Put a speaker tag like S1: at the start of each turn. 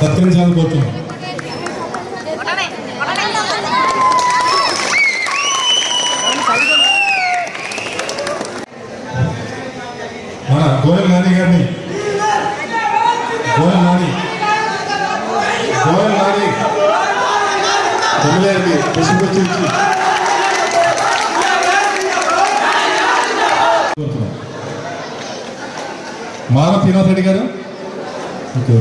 S1: సత్కరించాలని కోరుతున్నాం మన గోయల్ నాని గారిని గోయల్ నాని గోయల్ నాని ఎమ్మెల్యేకి పుష్పొచ్చి ఇచ్చి కోరుతున్నాం. రెడ్డి గారు ఓకే